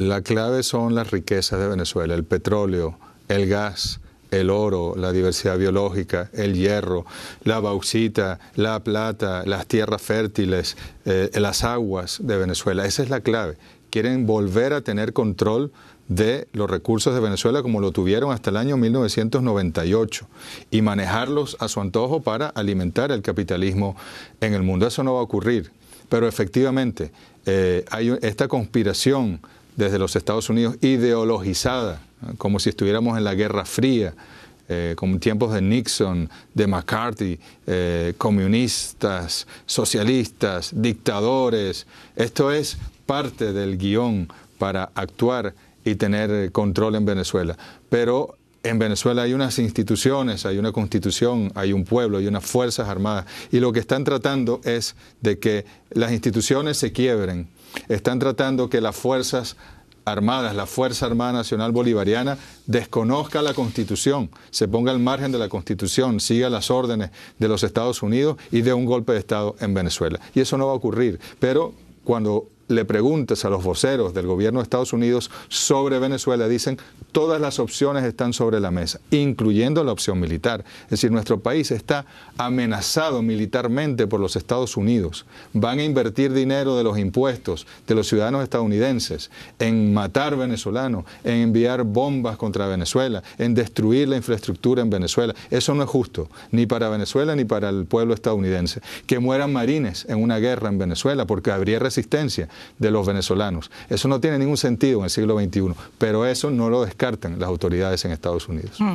La clave son las riquezas de Venezuela, el petróleo, el gas, el oro, la diversidad biológica, el hierro, la bauxita, la plata, las tierras fértiles, eh, las aguas de Venezuela. Esa es la clave. Quieren volver a tener control de los recursos de Venezuela como lo tuvieron hasta el año 1998 y manejarlos a su antojo para alimentar el capitalismo en el mundo. Eso no va a ocurrir. Pero efectivamente eh, hay esta conspiración desde los Estados Unidos ideologizada, como si estuviéramos en la Guerra Fría, eh, como tiempos de Nixon, de McCarthy, eh, comunistas, socialistas, dictadores. Esto es parte del guion para actuar y tener control en Venezuela. Pero en Venezuela hay unas instituciones, hay una constitución, hay un pueblo, hay unas fuerzas armadas. Y lo que están tratando es de que las instituciones se quiebren. Están tratando que las fuerzas armadas, la Fuerza Armada Nacional Bolivariana, desconozca la Constitución, se ponga al margen de la Constitución, siga las órdenes de los Estados Unidos y dé un golpe de Estado en Venezuela. Y eso no va a ocurrir. Pero cuando le preguntes a los voceros del gobierno de Estados Unidos sobre Venezuela, dicen todas las opciones están sobre la mesa, incluyendo la opción militar. Es decir, nuestro país está amenazado militarmente por los Estados Unidos. Van a invertir dinero de los impuestos de los ciudadanos estadounidenses en matar venezolanos, en enviar bombas contra Venezuela, en destruir la infraestructura en Venezuela. Eso no es justo, ni para Venezuela ni para el pueblo estadounidense. Que mueran marines en una guerra en Venezuela, porque habría resistencia de los venezolanos. Eso no tiene ningún sentido en el siglo XXI, pero eso no lo descartan las autoridades en Estados Unidos. Mm.